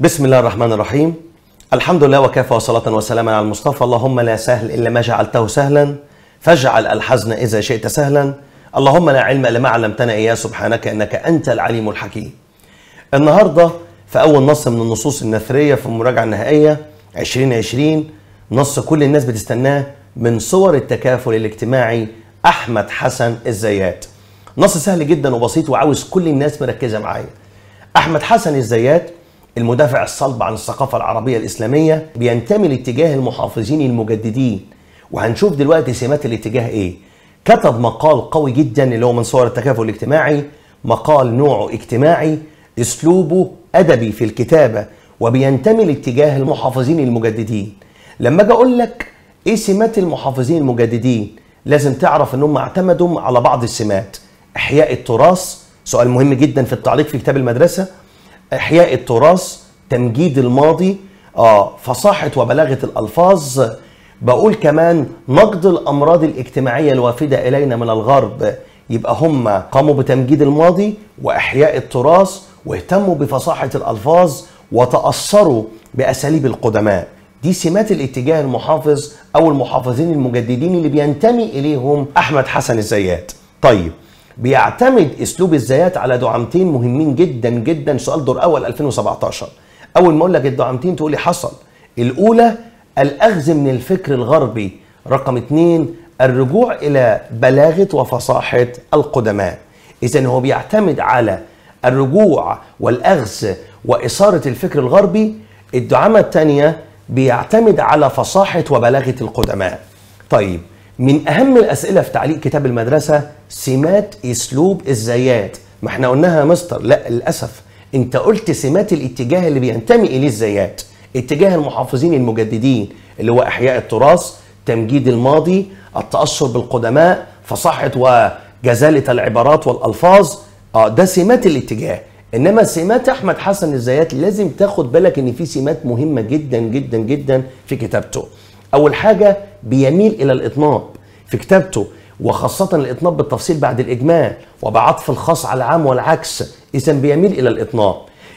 بسم الله الرحمن الرحيم. الحمد لله وكافى وصلاة وسلاما على المصطفى. اللهم لا سهل إلا ما جعلته سهلا فاجعل الحزن إذا شئت سهلا. اللهم لا علم إلا ما علمتنا إياه سبحانك إنك أنت العليم الحكيم. النهاردة في أول نص من النصوص النثرية في المراجعة النهائية 2020 نص كل الناس بتستناه من صور التكافل الاجتماعي أحمد حسن الزيات. نص سهل جدا وبسيط وعاوز كل الناس مركزة معايا. أحمد حسن الزيات المدافع الصلب عن الثقافة العربية الإسلامية بينتمي لاتجاه المحافظين المجددين. وهنشوف دلوقتي سمات الاتجاه إيه. كتب مقال قوي جدا اللي هو من صور التكافل الاجتماعي مقال نوعه اجتماعي أسلوبه أدبي في الكتابة وبينتمي لاتجاه المحافظين المجددين. لما أجي أقول لك إيه سمات المحافظين المجددين لازم تعرف إنهم اعتمدوا على بعض السمات. إحياء التراث سؤال مهم جدا في التعليق في كتاب المدرسة إحياء التراث تمجيد الماضي آه فصاحة وبلاغة الألفاظ. بقول كمان نقد الأمراض الاجتماعية الوافدة إلينا من الغرب. يبقى هم قاموا بتمجيد الماضي وإحياء التراث واهتموا بفصاحة الألفاظ وتأثروا بأساليب القدماء. دي سمات الاتجاه المحافظ أو المحافظين المجددين اللي بينتمي إليهم أحمد حسن الزيات. طيب بيعتمد أسلوب الزيات على دعامتين مهمين جدا جدا. سؤال دور أول 2017 أول ما أقول لك الدعامتين تقول لي حصل. الأولى الأخذ من الفكر الغربي. رقم اثنين الرجوع إلى بلاغة وفصاحة القدماء. اذا هو بيعتمد على الرجوع والأخذ وإثارة الفكر الغربي. الدعامة الثانية بيعتمد على فصاحة وبلاغة القدماء. طيب من أهم الأسئلة في تعليق كتاب المدرسة سمات أسلوب الزيات. ما إحنا قلناها يا مستر؟ لا للأسف. أنت قلت سمات الاتجاه اللي بينتمي إليه الزيات. اتجاه المحافظين المجددين اللي هو إحياء التراث تمجيد الماضي التأثر بالقدماء فصاحة وجزالة العبارات والألفاظ. آه ده سمات الاتجاه. إنما سمات أحمد حسن الزيات لازم تاخد بالك إن في سمات مهمة جدا جدا جدا في كتابته. أول حاجة بيميل إلى الإطناب في كتابته وخاصة الإطناب بالتفصيل بعد الإجمال وبعطف الخاص على العام والعكس إذا بيميل إلى الإطناب.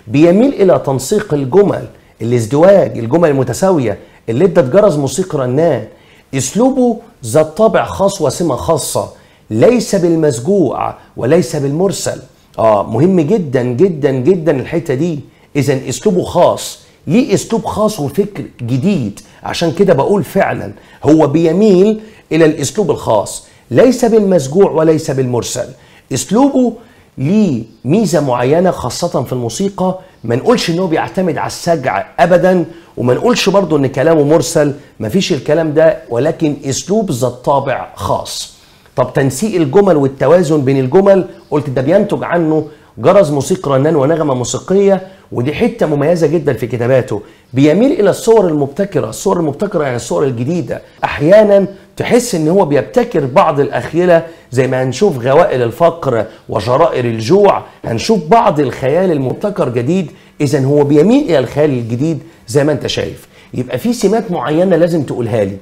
بيميل إلى تنسيق الجمل الازدواج الجمل المتساوية اللي ادت جرس موسيقى رنان. أسلوبه ذات طابع خاص وسمة خاصة ليس بالمسجوع وليس بالمرسل. آه مهم جدا جدا جدا الحتة دي. إذا أسلوبه خاص ليه أسلوب خاص وفكر جديد. عشان كده بقول فعلا هو بيميل إلى الأسلوب الخاص ليس بالمسجوع وليس بالمرسل. أسلوبه ليه ميزة معينة خاصة في الموسيقى ما نقولش ان هو بيعتمد على السجع ابدا وما نقولش برضه إن كلامه مرسل ما فيش الكلام ده ولكن أسلوب ذات طابع خاص. طب تنسيق الجمل والتوازن بين الجمل قلت ده بينتج عنه جرس موسيقى رنان ونغمة موسيقية ودي حتة مميزة جدا في كتاباته. بيميل إلى الصور المبتكرة الصور المبتكرة يعني الصور الجديدة. أحيانا تحس إن هو بيبتكر بعض الأخيلة زي ما هنشوف غوائل الفقر وجرائر الجوع. هنشوف بعض الخيال المبتكر جديد. اذا هو بيميل إلى الخيال الجديد زي ما أنت شايف. يبقى في سمات معينة لازم تقولها لي.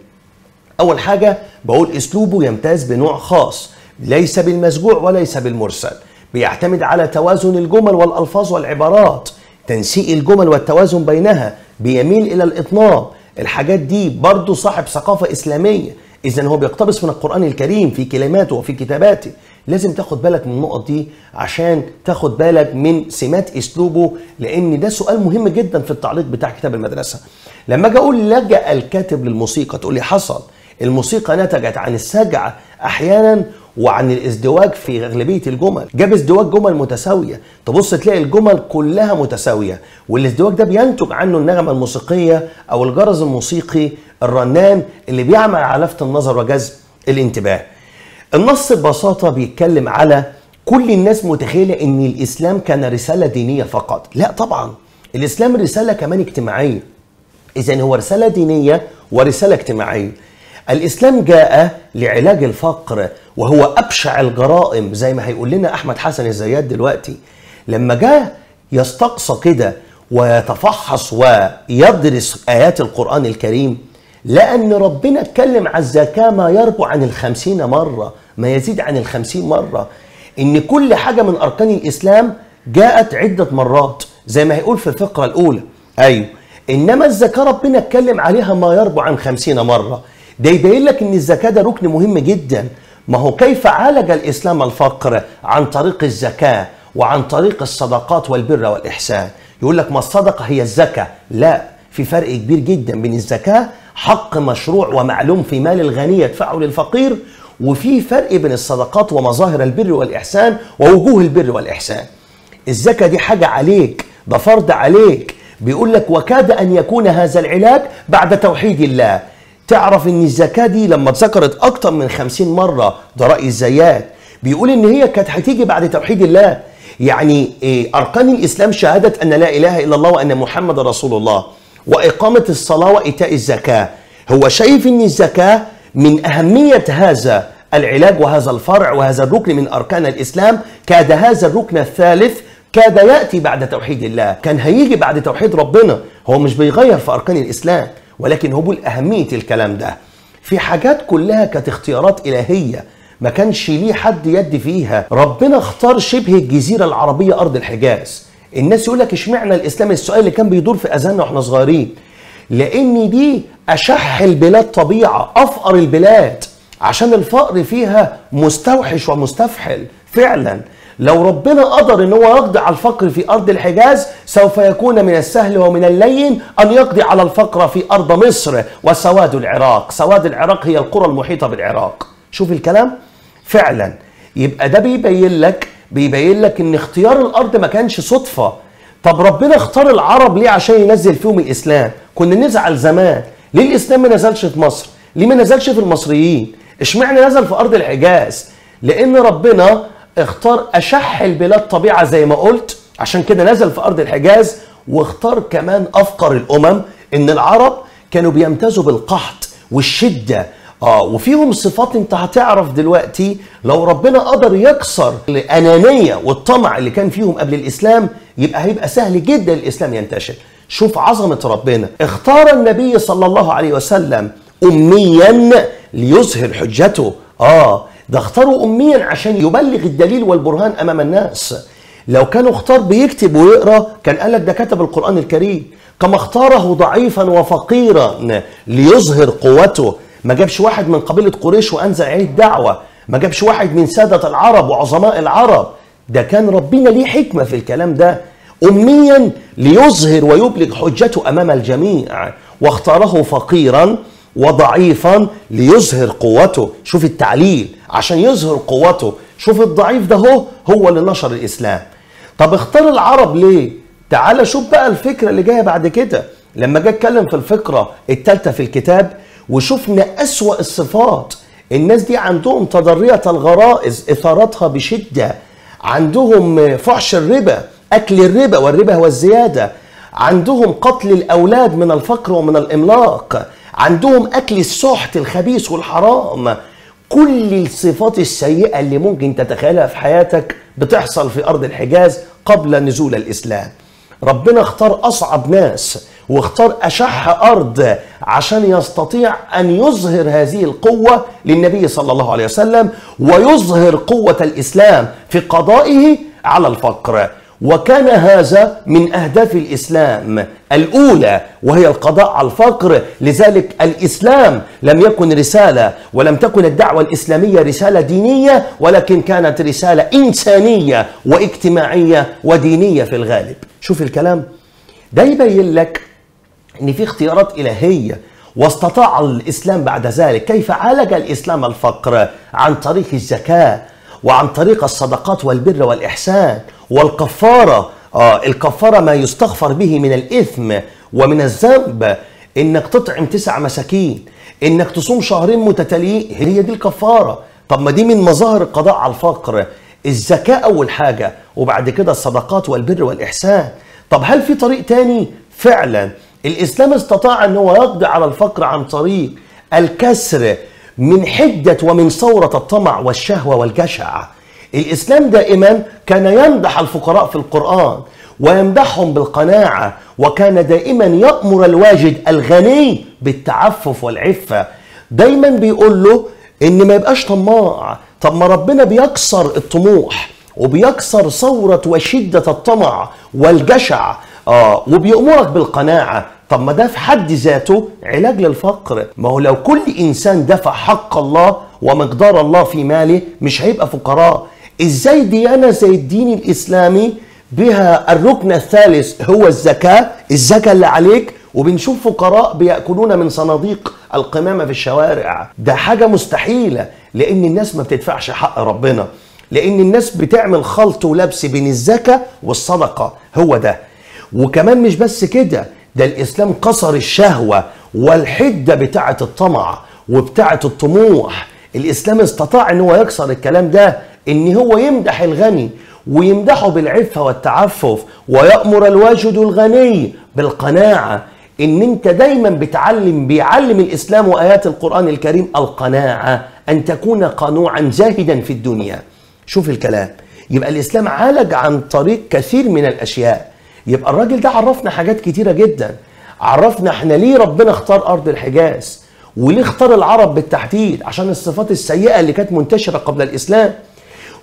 أول حاجة بقول أسلوبه يمتاز بنوع خاص. ليس بالمسجوع وليس بالمرسل. بيعتمد على توازن الجمل والألفاظ والعبارات. تنسيق الجمل والتوازن بينها بيميل إلى الإطناب. الحاجات دي برضه صاحب ثقافة إسلامية. اذا هو بيقتبس من القرآن الكريم في كلماته وفي كتاباته. لازم تاخد بالك من النقط دي عشان تاخد بالك من سمات أسلوبه لأن ده سؤال مهم جدا في التعليق بتاع كتاب المدرسة. لما أجي أقول لجأ الكاتب للموسيقى تقول لي حصل. الموسيقى نتجت عن السجع أحيانا وعن الازدواج في أغلبية الجمل. جاب ازدواج جمل متساوية. تبص تلاقي الجمل كلها متساوية. والازدواج ده بينتج عنه النغمة الموسيقية أو الجرس الموسيقي الرنان اللي بيعمل على لفت النظر وجذب الانتباه. النص ببساطة بيتكلم على كل الناس متخيلة إن الإسلام كان رسالة دينية فقط. لا طبعا. الإسلام رسالة كمان اجتماعية. إذا هو رسالة دينية ورسالة اجتماعية. الإسلام جاء لعلاج الفقر وهو أبشع الجرائم زي ما هيقول لنا أحمد حسن الزيات دلوقتي لما جاء يستقصى كده ويتفحص ويدرس آيات القرآن الكريم لأن ربنا اتكلم على الزكاه ما يربو عن الخمسين مرة ما يزيد عن الخمسين مرة إن كل حاجة من أركان الإسلام جاءت عدة مرات زي ما هيقول في الفقرة الأولى. أيوه. إنما الزكاة ربنا اتكلم عليها ما يربع عن خمسين مرة. ده يبين لك إن الزكاة ده ركن مهم جدا. ما هو كيف عالج الإسلام الفقر عن طريق الزكاة وعن طريق الصدقات والبر والإحسان؟ يقول لك ما الصدقة هي الزكاة. لا في فرق كبير جدا بين الزكاة حق مشروع ومعلوم في مال الغني يدفعه للفقير وفي فرق بين الصدقات ومظاهر البر والإحسان ووجوه البر والإحسان. الزكاة دي حاجة عليك ده فرض عليك. بيقول لك وكاد أن يكون هذا العلاج بعد توحيد الله. تعرف إن الزكاة دي لما اتذكرت أكتر من خمسين مرة ده راي الزيات بيقول إن هي كانت هتيجي بعد توحيد الله. يعني إيه أركان الإسلام شهادة أن لا إله إلا الله وأن محمد رسول الله وإقامة الصلاة وإيتاء الزكاة. هو شايف إن الزكاة من أهمية هذا العلاج وهذا الفرع وهذا الركن من أركان الإسلام. كاد هذا الركن الثالث كاد يأتي بعد توحيد الله. كان هيجي بعد توحيد ربنا. هو مش بيغير في أركان الإسلام. ولكن هو بيقول اهميه الكلام ده. في حاجات كلها كانت اختيارات إلهية ما كانش ليه حد يد فيها. ربنا اختار شبه الجزيرة العربية أرض الحجاز. الناس يقول لك اشمعنى الإسلام السؤال اللي كان بيدور في اذهاننا وإحنا صغيرين؟ لأن دي أشح البلاد طبيعة أفقر البلاد. عشان الفقر فيها مستوحش ومستفحل فعلا. لو ربنا قدر إن هو يقضي على الفقر في أرض الحجاز سوف يكون من السهل ومن اللين أن يقضي على الفقر في أرض مصر وسواد العراق. سواد العراق هي القرى المحيطة بالعراق. شوف الكلام؟ فعلا. يبقى ده بيبين لك بيبين لك إن اختيار الأرض ما كانش صدفة. طب ربنا اختار العرب ليه عشان ينزل فيهم الإسلام؟ كنا نزعل زمان. ليه الإسلام ما نزلش في مصر؟ ليه ما نزلش في المصريين؟ اشمعنى نزل في أرض الحجاز لأن ربنا اختار أشح البلاد طبيعة زي ما قلت عشان كده نزل في أرض الحجاز واختار كمان أفقر الأمم إن العرب كانوا بيمتازوا بالقحط والشدة. آه وفيهم صفات أنت هتعرف دلوقتي لو ربنا قدر يكسر الأنانية والطمع اللي كان فيهم قبل الإسلام يبقى هيبقى سهل جدا الإسلام ينتشر. شوف عظمة ربنا. اختار النبي صلى الله عليه وسلم اميا ليظهر حجته. آه ده اختاروا اميا عشان يبلغ الدليل والبرهان أمام الناس. لو كانوا اختار بيكتب ويقرأ كان قال لك ده كتب القرآن الكريم. كما اختاره ضعيفا وفقيرا ليظهر قوته. ما جابش واحد من قبيلة قريش وأنزل عليه الدعوة. ما جابش واحد من سادة العرب وعظماء العرب. ده كان ربنا ليه حكمة في الكلام ده. اميا ليظهر ويبلغ حجته أمام الجميع. واختاره فقيرا وضعيفا ليظهر قوته. شوف التعليل. عشان يظهر قوته شوف الضعيف ده هو هو اللي نشر الإسلام. طب اختار العرب ليه؟ تعال شوف بقى الفكرة اللي جاية بعد كده. لما جه اتكلم في الفكرة الثالثه في الكتاب وشفنا أسوأ الصفات. الناس دي عندهم تضرية الغرائز إثارتها بشدة. عندهم فحش الربا أكل الربا والربا هو الزيادة. عندهم قتل الأولاد من الفقر ومن الإملاق. عندهم أكل السحت الخبيث والحرام. كل الصفات السيئة اللي ممكن تتخيلها في حياتك بتحصل في أرض الحجاز قبل نزول الإسلام. ربنا اختار أصعب ناس واختار أشح أرض عشان يستطيع أن يظهر هذه القوة للنبي صلى الله عليه وسلم ويظهر قوة الإسلام في قضائه على الفقر. وكان هذا من أهداف الإسلام الأولى وهي القضاء على الفقر. لذلك الإسلام لم يكن رسالة ولم تكن الدعوة الإسلامية رسالة دينية ولكن كانت رسالة إنسانية واجتماعية ودينية في الغالب. شوف الكلام. ده يبين لك إن في اختيارات إلهية واستطاع الإسلام بعد ذلك. كيف عالج الإسلام الفقر؟ عن طريق الزكاة وعن طريق الصدقات والبر والإحسان. والكفارة آه الكفارة ما يستغفر به من الإثم ومن الذنب. إنك تطعم تسع مساكين إنك تصوم شهرين متتاليين هي دي الكفارة. طب ما دي من مظاهر القضاء على الفقر الزكاة أول حاجة وبعد كده الصدقات والبر والإحسان. طب هل في طريق تاني؟ فعلا. الإسلام استطاع إن هو يقضي على الفقر عن طريق الكسر من حدة ومن ثورة الطمع والشهوة والجشع. الإسلام دائما كان يمدح الفقراء في القرآن ويمدحهم بالقناعة وكان دائما يأمر الواجد الغني بالتعفف والعفة. دايما بيقول له إن ما يبقاش طماع. طب ما ربنا بيكسر الطموح وبيكسر ثورة وشدة الطمع والجشع آه وبيأمرك بالقناعة. طب ما ده في حد ذاته علاج للفقر. ما هو لو كل إنسان دفع حق الله ومقدار الله في ماله مش هيبقى فقراء. إزاي ديانة زي الدين الإسلامي بها الركن الثالث هو الزكاة الزكاة اللي عليك وبنشوف فقراء بيأكلون من صناديق القمامة في الشوارع. ده حاجة مستحيلة لأن الناس ما بتدفعش حق ربنا لأن الناس بتعمل خلط ولبس بين الزكاة والصدقة. هو ده. وكمان مش بس كده ده الإسلام كسر الشهوة والحدة بتاعة الطمع وبتاعة الطموح. الإسلام استطاع أن هو يكسر الكلام ده أن هو يمدح الغني ويمدحه بالعفة والتعفف ويأمر الواجد الغني بالقناعة. إن أنت دايما بتعلم بيعلم الإسلام وآيات القرآن الكريم القناعة أن تكون قنوعا زاهدا في الدنيا. شوف الكلام. يبقى الإسلام عالج عن طريق كثير من الأشياء. يبقى الراجل ده عرفنا حاجات كتيرة جدا. عرفنا إحنا ليه ربنا اختار أرض الحجاز؟ وليه اختار العرب بالتحديد؟ عشان الصفات السيئة اللي كانت منتشرة قبل الإسلام.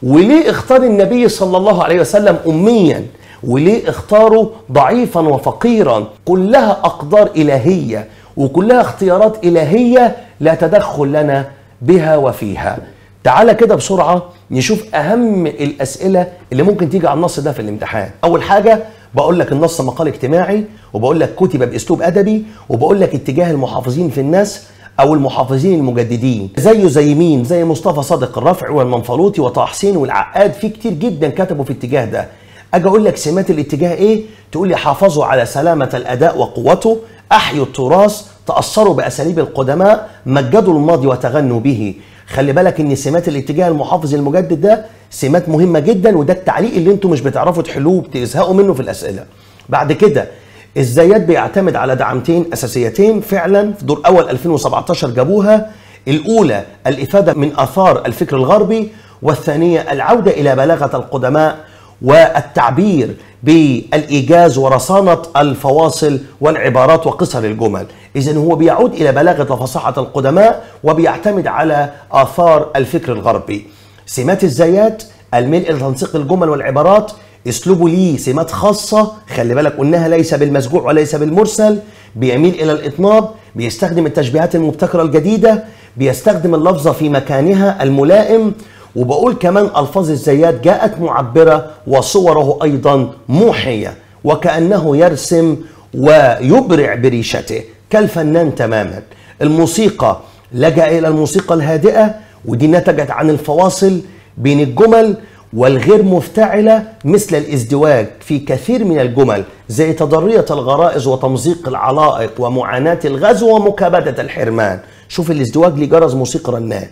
وليه اختار النبي صلى الله عليه وسلم اميا؟ وليه اختاروا ضعيفا وفقيرا؟ كلها أقدار إلهية وكلها اختيارات إلهية لا تدخل لنا بها وفيها. تعالى كده بسرعة نشوف أهم الأسئلة اللي ممكن تيجي على النص ده في الامتحان. أول حاجة بقول لك النص مقال اجتماعي وبقول لك كتب بأسلوب أدبي وبقول لك اتجاه المحافظين في الناس أو المحافظين المجددين زيه زي مين زي مصطفى صادق الرفع والمنفلوطي وطه حسين والعقاد في كتير جدا كتبوا في الاتجاه ده. أجي أقول لك سمات الاتجاه إيه؟ تقول لي حافظوا على سلامة الأداء وقوته أحيوا التراث تأثروا بأساليب القدماء مجدوا الماضي وتغنوا به. خلي بالك إن سمات الاتجاه المحافظ المجدد ده سمات مهمة جدا وده التعليق اللي أنتم مش بتعرفوا تحلوه بتزهقوا منه في الأسئلة. بعد كده الزيات بيعتمد على دعمتين أساسيتين فعلا في دور أول 2017 جابوها. الأولى الإفادة من آثار الفكر الغربي والثانية العودة إلى بلاغة القدماء والتعبير بالإيجاز ورصانة الفواصل والعبارات وقصر الجمل. اذا هو بيعود إلى بلاغة وفصاحه القدماء وبيعتمد على آثار الفكر الغربي. سمات الزيات الميل إلى تنسيق الجمل والعبارات اسلوبه ليه سمات خاصة. خلي بالك قلناها ليس بالمسجوع وليس بالمرسل. بيميل إلى الاطناب بيستخدم التشبيهات المبتكرة الجديدة بيستخدم اللفظة في مكانها الملائم. وبقول كمان ألفاظ الزيات جاءت معبرة وصوره أيضا موحية وكأنه يرسم ويبرع بريشته. كالفنان تماما. الموسيقى لجأ إلى الموسيقى الهادئة ودي نتجت عن الفواصل بين الجمل والغير مفتعلة مثل الازدواج في كثير من الجمل زي تضرية الغرائز وتمزيق العلائق ومعاناة الغزو ومكابدة الحرمان. شوف الازدواج لجرز موسيقى رنان.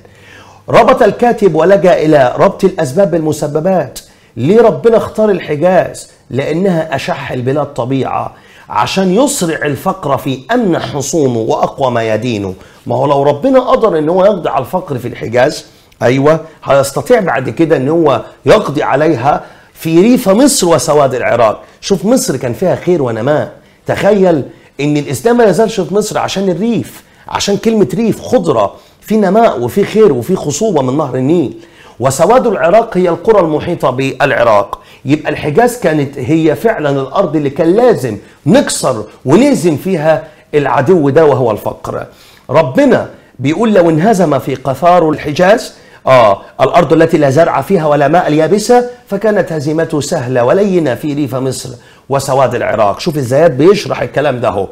ربط الكاتب ولجأ إلى ربط الأسباب بالمسببات. ليه ربنا اختار الحجاز؟ لأنها أشح البلاد طبيعة. عشان يسرع الفقر في أمن حصونه وأقوى ميادينه ما هو لو ربنا قدر إن هو يقضي على الفقر في الحجاز أيوه. هيستطيع بعد كده إن هو يقضي عليها في ريف مصر وسواد العراق. شوف مصر كان فيها خير ونماء. تخيل إن الإسلام ما يزالش في مصر عشان الريف عشان كلمة ريف خضرة. في نماء وفي خير وفي خصوبة من نهر النيل. وسواد العراق هي القرى المحيطة بالعراق. يبقى الحجاز كانت هي فعلا الأرض اللي كان لازم نكسر ونهزم فيها العدو ده وهو الفقر. ربنا بيقول لو انهزم في قثار الحجاز آه الأرض التي لا زرع فيها ولا ماء اليابسة فكانت هزيمته سهلة ولينة في ريف مصر وسواد العراق. شوف الزيات بيشرح الكلام ده هو.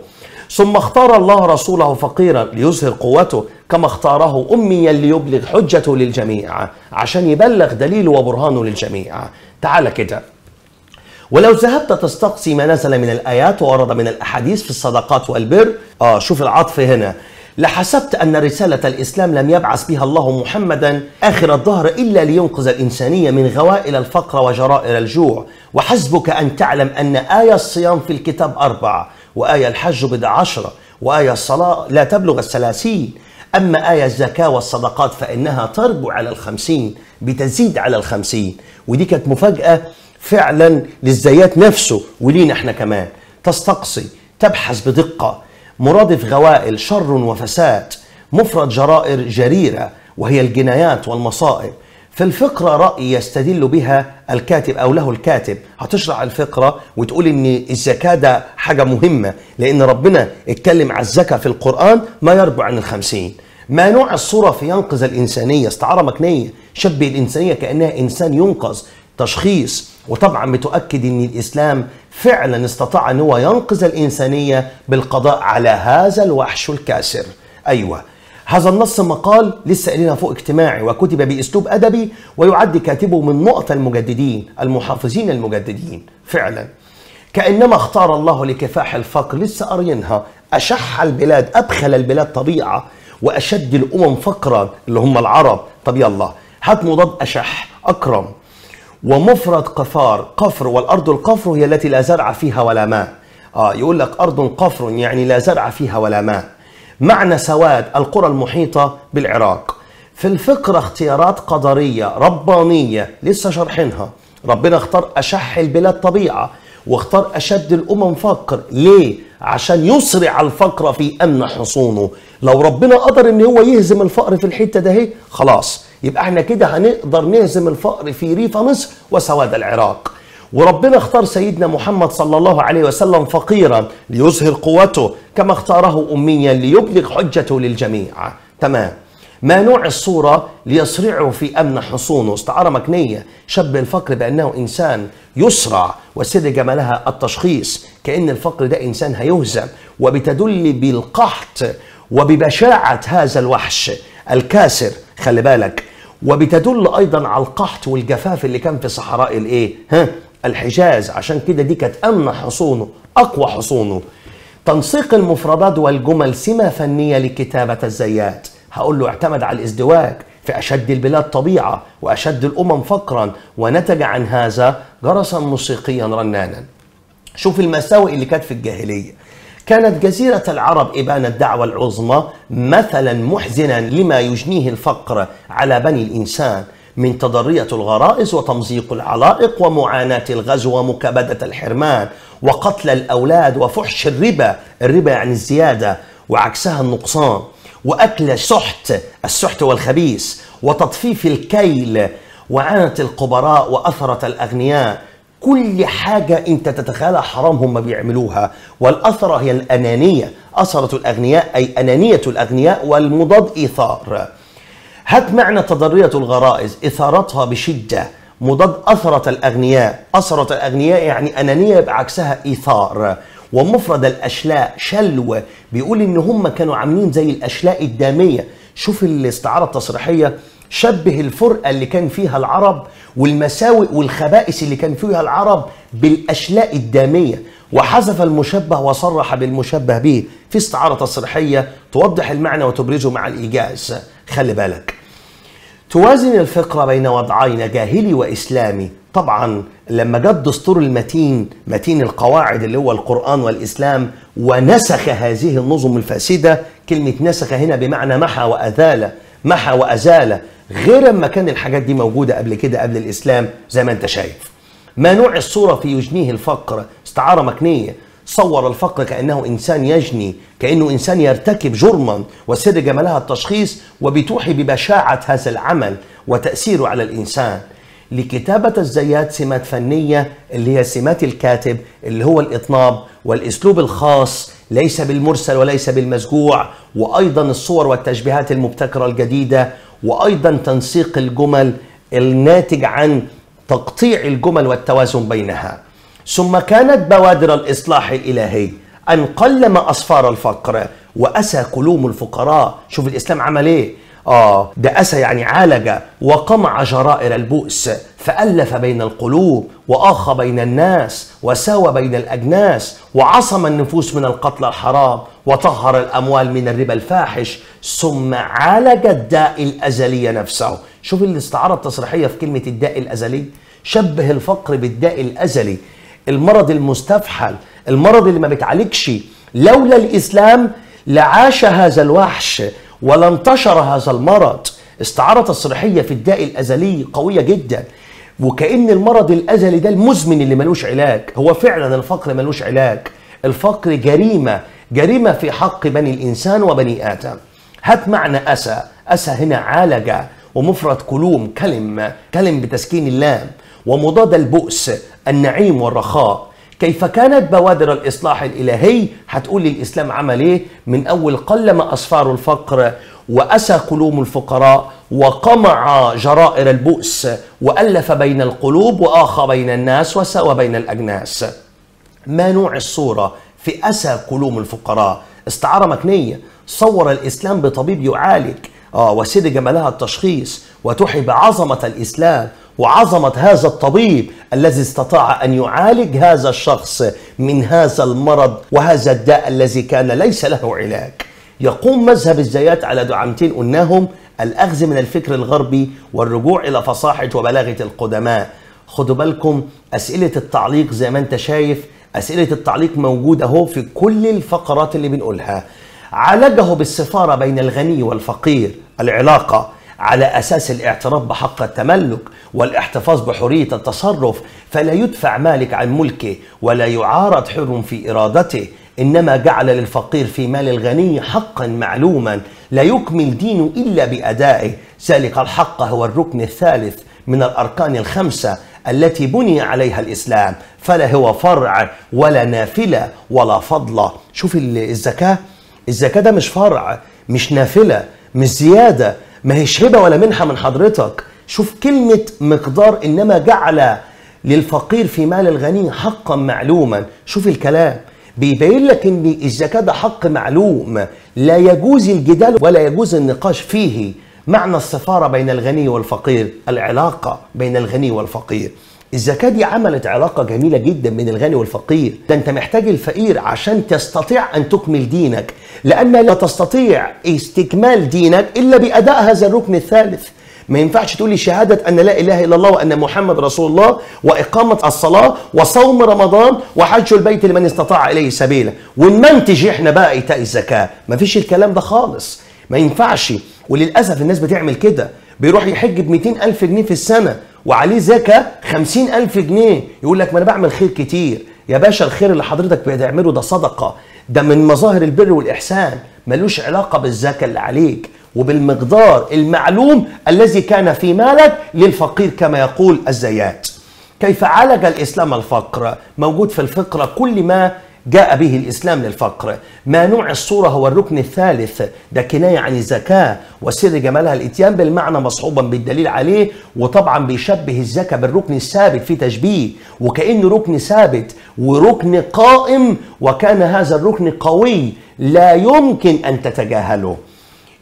ثم اختار الله رسوله فقيرا ليظهر قوته كما اختاره أميا ليبلغ حجته للجميع عشان يبلغ دليله وبرهانه للجميع. تعال كده. ولو ذهبت تستقصي ما نزل من الآيات وورد من الأحاديث في الصدقات والبر. آه شوف العطف هنا. لحسبت أن رسالة الإسلام لم يبعث بها الله محمدا آخر الظهر إلا لينقذ الإنسانية من غوائل الفقر وجرائر الجوع. وحسبك أن تعلم أن آية الصيام في الكتاب أربعة وآية الحج بضع عشرة وآية الصلاة لا تبلغ الثلاثين. أما آية الزكاة والصدقات فإنها تربو على الخمسين بتزيد على الخمسين. ودي كانت مفاجأة فعلا للزيات نفسه ولينا إحنا كمان؟ تستقصي تبحث بدقة مرادف غوائل شر وفساد مفرد جرائر جريرة وهي الجنايات والمصائب. في الفقرة رأي يستدل بها الكاتب أو له الكاتب. هتشرح الفقرة وتقول إن الزكاة ده حاجة مهمة لأن ربنا اتكلم على الزكاة في القرآن ما يربع عن الخمسين. ما نوع الصورة في ينقذ الإنسانية؟ استعارة مكنية شبه الإنسانية كأنها إنسان ينقذ. تشخيص. وطبعا بتؤكد إن الإسلام فعلا استطاع أن هو ينقذ الإنسانية بالقضاء على هذا الوحش الكاسر. أيوه. هذا النص مقال لسه قايلينها فوق اجتماعي وكتب بأسلوب أدبي ويعد كاتبه من نقط المجددين المحافظين المجددين فعلا. كأنما اختار الله لكفاح الفقر لسه قارينها أشح البلاد أبخل البلاد طبيعة وأشد الأمم فقرا اللي هم العرب. طب يلا هات مضاد أشح أكرم. ومفرد قفار قفر والأرض القفر هي التي لا زرع فيها ولا ماء. آه يقول لك أرض قفر يعني لا زرع فيها ولا ماء. معنى سواد القرى المحيطة بالعراق. في الفقرة اختيارات قدرية ربانية لسه شرحينها. ربنا اختار أشح البلاد طبيعة واختار أشد الأمم فقر. ليه؟ عشان يسرع الفقر في أمن حصونه. لو ربنا قدر إن هو يهزم الفقر في الحتة ده خلاص. يبقى إحنا كده هنقدر نهزم الفقر في ريف مصر وسواد العراق. وربنا اختار سيدنا محمد صلى الله عليه وسلم فقيرا ليظهر قوته كما اختاره أميا ليبلغ حجته للجميع. تمام. ما نوع الصورة ليسرعه في أمن حصونه؟ استعارة مكنية. شبه الفقر بأنه إنسان يسرع وسر جمالها التشخيص كأن الفقر ده إنسان هيهزم. وبتدل بالقحط وببشاعة هذا الوحش الكاسر. خلي بالك. وبتدل أيضا على القحط والجفاف اللي كان في صحراء الإيه ها الحجاز. عشان كده دي كانت أمن حصونه أقوى حصونه. تنسيق المفردات والجمل سمة فنية لكتابة الزيات. هقول له اعتمد على الازدواج في أشد البلاد طبيعة وأشد الأمم فقرا ونتج عن هذا جرسا موسيقيا رنانا. شوف المساوئ اللي كانت في الجاهلية. كانت جزيرة العرب إبان الدعوة العظمى مثلا محزنا لما يجنيه الفقر على بني الإنسان من تضرية الغرائز وتمزيق العلائق ومعاناة الغزو ومكابدة الحرمان وقتل الأولاد وفحش الربا الربا يعني الزيادة وعكسها النقصان وأكل السحت السحت والخبيث وتطفيف الكيل وعنة القبراء وأثرة الأغنياء كل حاجة أنت تتخيلها حرام هم بيعملوها. والأثرة هي الأنانية أثرة الأغنياء أي أنانية الأغنياء والمضاد إيثار. هات معنى تضرية الغرائز إثارتها بشدة. مضاد أثرة الأغنياء أثرة الأغنياء يعني أنانية يبقى عكسها إيثار. ومفرد الأشلاء شلو. بيقول إن هم كانوا عاملين زي الأشلاء الدامية. شوف الاستعارة التصريحية. شبه الفرقة اللي كان فيها العرب والمساوئ والخبائث اللي كان فيها العرب بالأشلاء الدامية. وحذف المشبه وصرح بالمشبه به في استعارة تصريحية توضح المعنى وتبرزه مع الإيجاز. خلي بالك. توازن الفقرة بين وضعين جاهلي وإسلامي. طبعا لما جاء الدستور المتين متين القواعد اللي هو القرآن والإسلام ونسخ هذه النظم الفاسدة كلمة نسخ هنا بمعنى محى وأذال. محى وأزال غير ما كان الحاجات دي موجودة قبل كده قبل الإسلام زي ما أنت شايف. ما نوع الصورة في يجنيه الفقر؟ استعارة مكنية. صور الفقر كأنه إنسان يجني كأنه إنسان يرتكب جرما وسر جمالها التشخيص وبتوحي ببشاعة هذا العمل وتأثيره على الإنسان. لكتابة الزيات سمات فنية اللي هي سمات الكاتب اللي هو الإطناب والأسلوب الخاص ليس بالمرسل وليس بالمسجوع وأيضا الصور والتشبيهات المبتكرة الجديدة وأيضا تنسيق الجمل الناتج عن تقطيع الجمل والتوازن بينها. ثم كانت بوادر الإصلاح الإلهي أن قلم أصفار الفقر وأسى كلوم الفقراء. شوف الإسلام عمل إيه؟ آه ده أسى يعني عالج وقمع جرائر البؤس. فألف بين القلوب وآخى بين الناس وساوى بين الأجناس وعصم النفوس من القتل الحرام وطهر الأموال من الربا الفاحش ثم عالج الداء الأزلي نفسه. شوف الاستعارة التصريحية في كلمة الداء الأزلي. شبه الفقر بالداء الأزلي. المرض المستفحل المرض اللي ما بيتعالجش لولا الإسلام لعاش هذا الوحش ولانتشر هذا المرض. استعارة تصريحية في الداء الأزلي قوية جدا. وكأن المرض الأزلي ده المزمن اللي ملوش علاج هو فعلا الفقر ملوش علاج. الفقر جريمة جريمة في حق بني الإنسان وبني آدم. هات معنى أسى أسى هنا عالج ومفرد كلوم كلم كلم بتسكين اللام. ومضاد البؤس النعيم والرخاء. كيف كانت بوادر الإصلاح الإلهي؟ هتقول لي الإسلام عمل إيه؟ من أول قلم أصفار الفقر وأسى كلوم الفقراء وقمع جرائر البؤس وألف بين القلوب وآخى بين الناس وسوى بين الأجناس. ما نوع الصورة في أسى كلوم الفقراء؟ استعارة مكنية صور الإسلام بطبيب يعالج آه وسر جمالها التشخيص وتحي بعظمة الإسلام وعظمة هذا الطبيب الذي استطاع أن يعالج هذا الشخص من هذا المرض وهذا الداء الذي كان ليس له علاج. يقوم مذهب الزيات على دعامتين قلناهم الأخذ من الفكر الغربي والرجوع إلى فصاحة وبلاغة القدماء. خدوا بالكم أسئلة التعليق زي ما أنت شايف أسئلة التعليق موجودة أهو في كل الفقرات اللي بنقولها. عالجه بالسفارة بين الغني والفقير العلاقة على أساس الاعتراف بحق التملك والاحتفاظ بحرية التصرف فلا يدفع مالك عن ملكه ولا يعارض حر في إرادته. إنما جعل للفقير في مال الغني حقا معلوما لا يكمل دينه إلا بأدائه. ذلك الحق هو الركن الثالث من الأركان الخمسة التي بني عليها الإسلام. فلا هو فرع ولا نافلة ولا فضلة شوف الزكاة. الزكاة ده مش فرع مش نافلة مش زيادة ما هيش هبة ولا منحة من حضرتك. شوف كلمة مقدار إنما جعل للفقير في مال الغني حقا معلوما. شوف الكلام. بيبين لك إن الزكاة ده حق معلوم لا يجوز الجدال ولا يجوز النقاش فيه. معنى السفارة بين الغني والفقير العلاقة بين الغني والفقير. الزكاة دي عملت علاقة جميلة جدا بين الغني والفقير ده أنت محتاج الفقير عشان تستطيع أن تكمل دينك. لأن لا تستطيع استكمال دينك إلا بأداء هذا الركن الثالث. ما ينفعش تقول لي شهادة أن لا إله إلا الله وأن محمد رسول الله وإقامة الصلاة وصوم رمضان وحج البيت لمن استطاع إليه سبيلا. ونمنتج إحنا بقى إيتاء الزكاة. ما فيش الكلام ده خالص. ما ينفعش. وللأسف الناس بتعمل كده. بيروح يحج ب ألف جنيه في السنة وعليه زكاة خمسين ألف جنيه. يقول لك ما أنا بعمل خير كتير. يا باشا الخير اللي حضرتك بتعمله ده صدقة. ده من مظاهر البر والإحسان. ملوش علاقة بالزكاة اللي عليك. وبالمقدار المعلوم الذي كان في مالك للفقير كما يقول الزيات. كيف عالج الإسلام الفقر؟ موجود في الفقرة كل ما جاء به الإسلام للفقر. ما نوع الصورة هو الركن الثالث ده كناية عن الزكاة وسر جمالها الإتيان بالمعنى مصحوبا بالدليل عليه وطبعا بيشبه الزكاة بالركن الثابت في تشبيه. وكأنه ركن ثابت وركن قائم وكان هذا الركن قوي لا يمكن أن تتجاهله.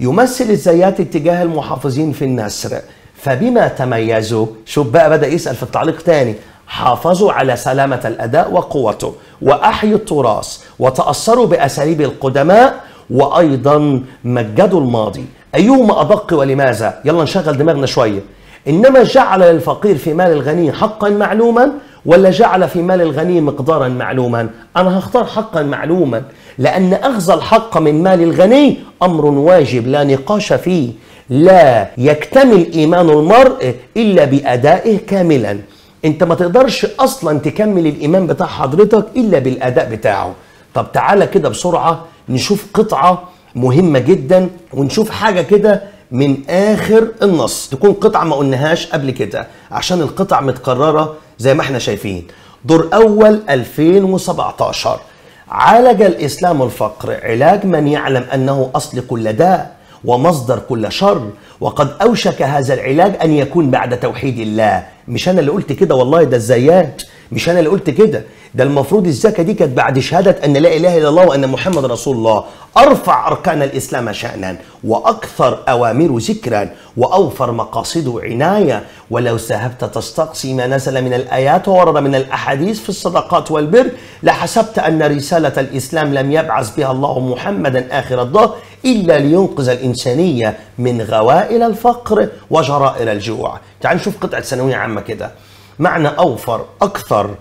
يمثل الزيات اتجاه المحافظين في النسر. فبما تميزوا شوف بقى بدأ يسأل في التعليق تاني. حافظوا على سلامة الأداء وقوته وأحيوا التراث وتأثروا بأساليب القدماء وأيضا مجدوا الماضي. أيهما أدق ولماذا؟ يلا نشغل دماغنا شوية. إنما جعل للفقير في مال الغني حقا معلوما ولا جعل في مال الغني مقدارا معلوما؟ أنا هختار حقا معلوما لأن أخذ الحق من مال الغني أمر واجب لا نقاش فيه. لا يكتمل إيمان المرء إلا بأدائه كاملا. أنت ما تقدرش أصلا تكمل الإيمان بتاع حضرتك إلا بالأداء بتاعه. طب تعالى كده بسرعة نشوف قطعة مهمة جدا ونشوف حاجة كده من آخر النص. تكون قطعة ما قلناهاش قبل كده عشان القطع متكررة زي ما إحنا شايفين. دور أول 2017 عالج الإسلام الفقر. علاج من يعلم أنه أصل كل داء ومصدر كل شر. وقد أوشك هذا العلاج أن يكون بعد توحيد الله. مش أنا اللي قلت كده والله ده الزيات. مش أنا اللي قلت كده. ده المفروض الزكاة دي كانت بعد شهادة أن لا إله إلا الله وأن محمد رسول الله. أرفع أركان الإسلام شانا وأكثر اوامره ذكرا وأوفر مقاصده عناية. ولو ذهبت تستقصي ما نزل من الآيات وورد من الأحاديث في الصدقات والبر لحسبت أن رسالة الإسلام لم يبعث بها الله محمدا آخر الظهر إلا لينقذ الإنسانية من غوائل الفقر وجرائر الجوع. تعال نشوف قطعة ثانوية عامة كده. معنى أوفر أكثر.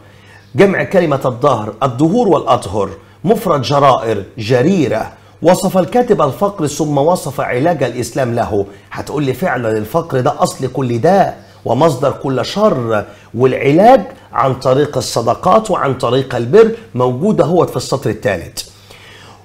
جمع كلمة الظهر الدهور والأطهر. مفرد جرائر جريرة. وصف الكاتب الفقر ثم وصف علاج الإسلام له. هتقول لي فعلا الفقر ده أصل كل داء ومصدر كل شر. والعلاج عن طريق الصدقات وعن طريق البر موجودة هو في السطر الثالث.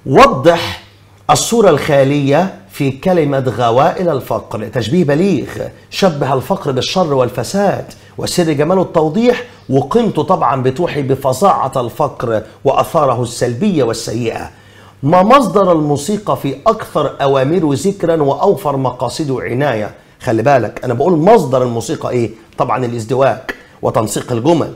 وضح الصورة الخالية في كلمة غوائل الفقر تشبيه بليغ شبه الفقر بالشر والفساد. وسر جماله التوضيح وقيمته طبعا بتوحي بفظاعة الفقر وأثاره السلبية والسيئة. ما مصدر الموسيقى في أكثر أوامره ذكرا وأوفر مقاصده عناية خلي بالك أنا بقول مصدر الموسيقى إيه؟ طبعا الازدواج وتنسيق الجمل.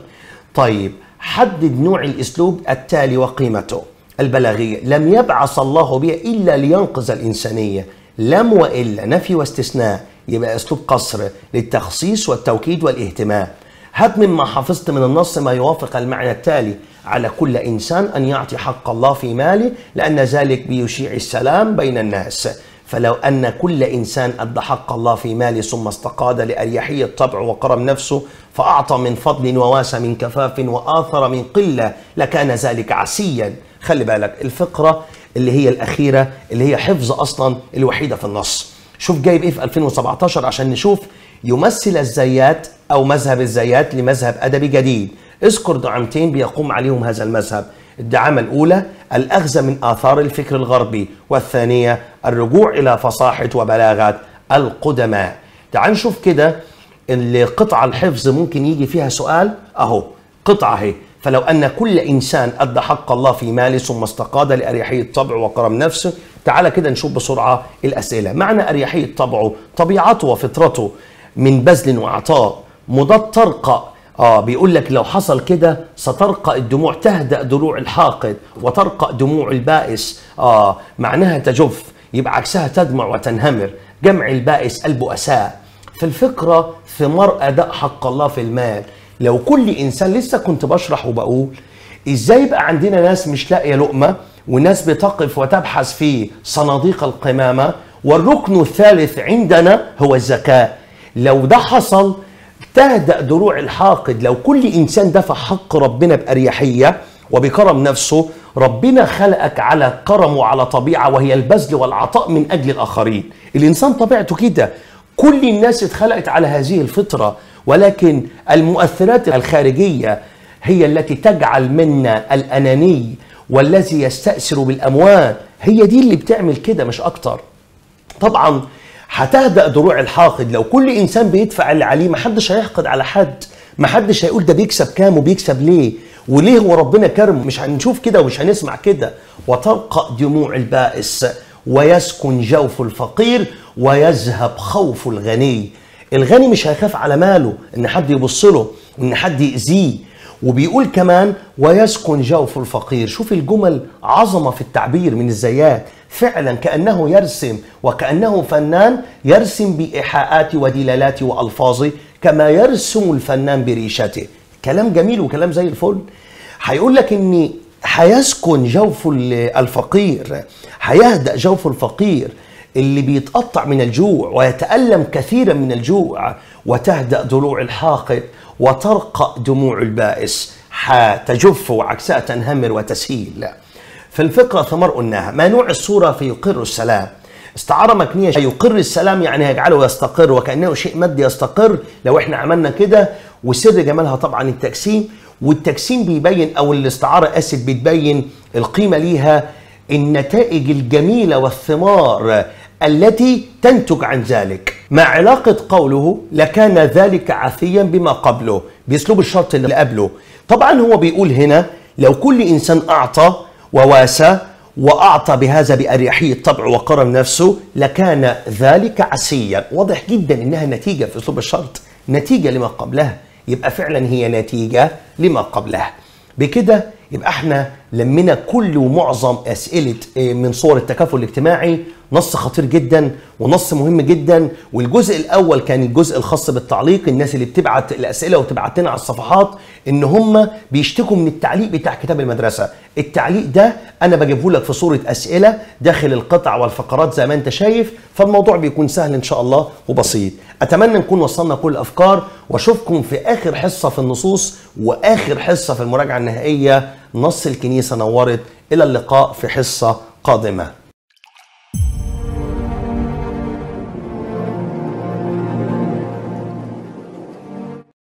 طيب حدد نوع الأسلوب التالي وقيمته. البلاغية. لم يبعث الله بها إلا لينقذ الإنسانية. لم وإلا. نفي واستثناء. يبقى أسلوب قصر للتخصيص والتوكيد والاهتمام. هات مما حفظت من النص ما يوافق المعنى التالي على كل إنسان أن يعطي حق الله في ماله لأن ذلك بيشيع السلام بين الناس. فلو أن كل إنسان أدى حق الله في ماله ثم استقاد لأريحية طبع وقرم نفسه فأعطى من فضل وواسى من كفاف وآثر من قلة لكان ذلك عسيا. خلي بالك الفقرة اللي هي الأخيرة اللي هي حفظ أصلا الوحيدة في النص. شوف جايب إيه في 2017 عشان نشوف يمثل الزيات أو مذهب الزيات لمذهب أدبي جديد. اذكر دعامتين بيقوم عليهم هذا المذهب. الدعامة الأولى الأخذ من آثار الفكر الغربي والثانية الرجوع إلى فصاحة وبلاغة القدماء. تعال نشوف كده اللي قطعة الحفظ ممكن يجي فيها سؤال. أهو قطعة أهي. فلو أن كل إنسان أدى حق الله في ماله ثم استقاد لأريحية طبعه وكرم نفسه تعالى كده نشوف بسرعة الأسئلة. معنى أريحية طبعه طبيعته وفطرته من بذل وعطاء مضاد ترقى آه بيقول لك لو حصل كده سترقى الدموع تهدأ ضلوع الحاقد وترقى دموع البائس. آه معناها تجف يبقى عكسها تدمع وتنهمر. جمع البائس قلبه أساء. في ثمار أداء حق الله في المال. لو كل إنسان لسه كنت بشرح وبقول إزاي يبقى عندنا ناس مش لاقية لقمة وناس بتقف وتبحث في صناديق القمامة؟ والركن الثالث عندنا هو الزكاة. لو ده حصل تهدأ دروع الحاقد. لو كل إنسان دفع حق ربنا بأريحية وبكرم نفسه ربنا خلقك على كرم وعلى طبيعة وهي البذل والعطاء من أجل الآخرين. الإنسان طبيعته كده. كل الناس اتخلقت على هذه الفطرة ولكن المؤثرات الخارجية هي التي تجعل منا الأناني والذي يستأثر بالأموال هي دي اللي بتعمل كده مش أكتر. طبعا هتهدأ دروع الحاقد. لو كل إنسان بيدفع اللي عليه محدش هيحقد على حد. محدش هيقول ده بيكسب كام وبيكسب ليه؟ وليه هو ربنا كرم؟ مش هنشوف كده ومش هنسمع كده. وترقى دموع البائس ويسكن جوف الفقير ويذهب خوف الغني. الغني مش هيخاف على ماله. إن حد يبص له وان حد يأذيه وبيقول كمان ويسكن جوف الفقير. شوف الجمل عظمة في التعبير من الزيات. فعلا كأنه يرسم وكأنه فنان يرسم بإيحاءات ودلالات وألفاظه كما يرسم الفنان بريشته. كلام جميل وكلام زي الفل. هيقول لك ان هيسكن جوف الفقير هيهدأ جوف الفقير. اللي بيتقطع من الجوع ويتألم كثيرا من الجوع وتهدأ ضلوع الحاقد وترقى دموع البائس. حتجف وعكسها تنهمر وتسيل في الفقرة ثمر قلناها ما نوع الصورة فيقر السلام؟ استعارة مكنية يقر السلام يعني هيجعله يستقر وكأنه شيء مادي يستقر. لو إحنا عملنا كده وسر جمالها طبعا التجسيم والتجسيم بيبين أو الاستعارة أسد بتبين القيمة ليها. النتائج الجميلة والثمار التي تنتج عن ذلك مع علاقة قوله لكان ذلك عافيا بما قبله بأسلوب الشرط اللي قبله. طبعا هو بيقول هنا لو كل إنسان أعطى وواسى وأعطى بهذا بأريحية طبع وكرم نفسه لكان ذلك عسيا واضح جدا إنها نتيجة في أسلوب الشرط نتيجة لما قبلها. يبقى فعلا هي نتيجة لما قبلها. بكده يبقى إحنا لمينا كل ومعظم أسئلة من صور التكافل الاجتماعي. نص خطير جدا ونص مهم جدا. والجزء الأول كان الجزء الخاص بالتعليق. الناس اللي بتبعت الأسئلة وتبعت لنا على الصفحات إن هم بيشتكوا من التعليق بتاع كتاب المدرسة. التعليق ده أنا بجيبه لك في صورة أسئلة داخل القطع والفقرات زي ما أنت شايف. فالموضوع بيكون سهل إن شاء الله وبسيط. أتمنى نكون وصلنا كل الأفكار. وأشوفكم في آخر حصة في النصوص وآخر حصة في المراجعة النهائية. نص الكنيسة نورت إلى اللقاء في حصة قادمة.